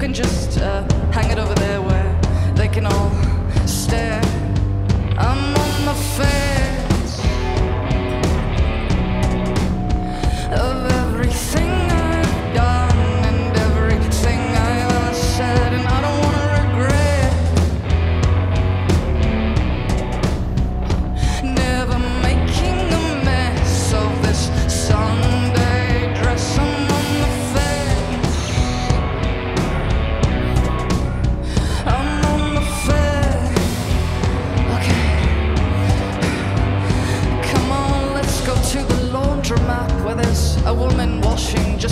can just uh, hang it over there where they can all stare. I'm on my face.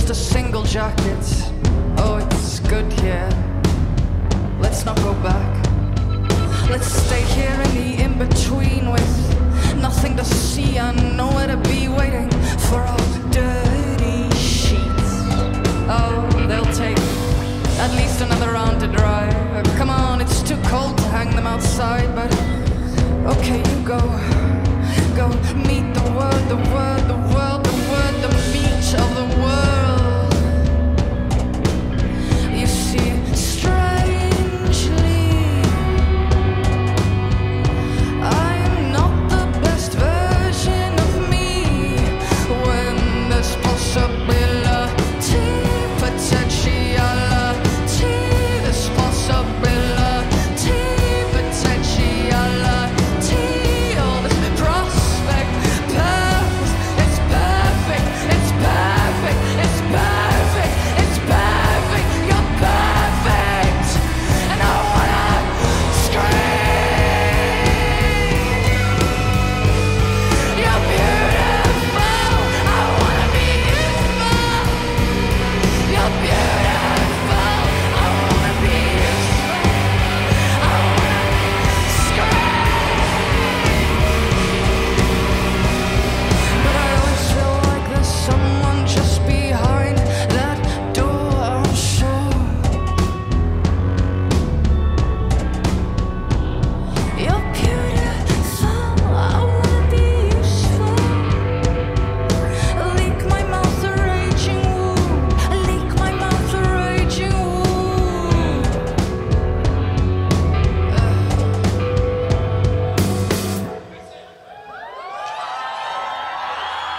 Just a single jacket.